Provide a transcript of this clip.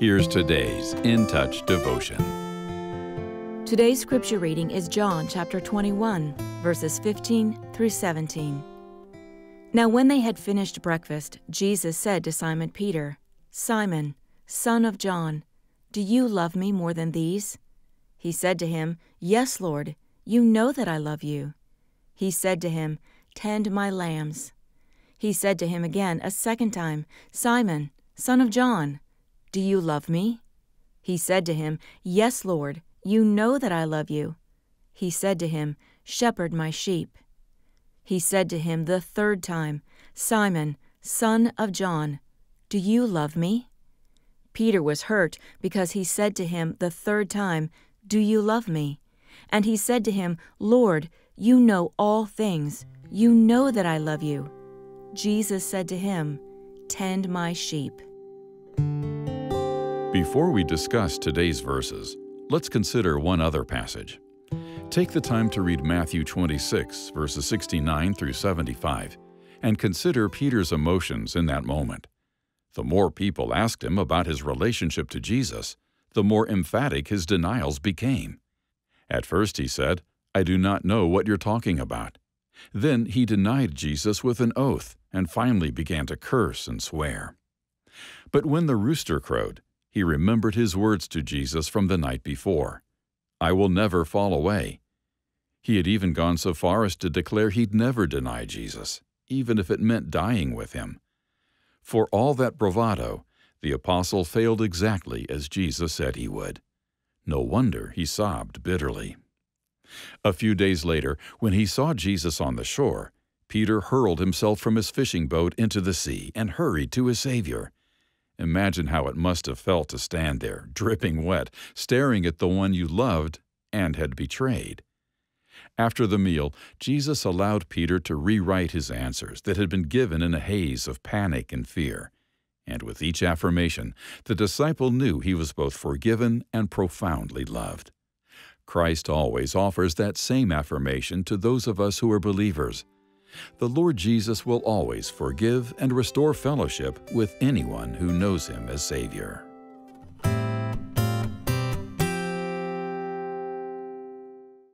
Here's today's In Touch devotion. Today's scripture reading is John chapter 21, verses 15 through 17. Now, when they had finished breakfast, Jesus said to Simon Peter, Simon, son of John, do you love me more than these? He said to him, Yes, Lord, you know that I love you. He said to him, Tend my lambs. He said to him again a second time, Simon, son of John, do you love me? He said to him, Yes, Lord, you know that I love you. He said to him, Shepherd my sheep. He said to him the third time, Simon, son of John, do you love me? Peter was hurt because he said to him the third time, Do you love me? And he said to him, Lord, you know all things. You know that I love you. Jesus said to him, Tend my sheep. Before we discuss today's verses, let's consider one other passage. Take the time to read Matthew 26, verses 69 through 75, and consider Peter's emotions in that moment. The more people asked him about his relationship to Jesus, the more emphatic his denials became. At first he said, I do not know what you're talking about. Then he denied Jesus with an oath and finally began to curse and swear. But when the rooster crowed, he remembered his words to Jesus from the night before I will never fall away. He had even gone so far as to declare he'd never deny Jesus, even if it meant dying with him. For all that bravado, the apostle failed exactly as Jesus said he would. No wonder he sobbed bitterly. A few days later, when he saw Jesus on the shore, Peter hurled himself from his fishing boat into the sea and hurried to his Savior. Imagine how it must have felt to stand there, dripping wet, staring at the one you loved and had betrayed. After the meal, Jesus allowed Peter to rewrite his answers that had been given in a haze of panic and fear. And with each affirmation, the disciple knew he was both forgiven and profoundly loved. Christ always offers that same affirmation to those of us who are believers. The Lord Jesus will always forgive and restore fellowship with anyone who knows Him as Savior.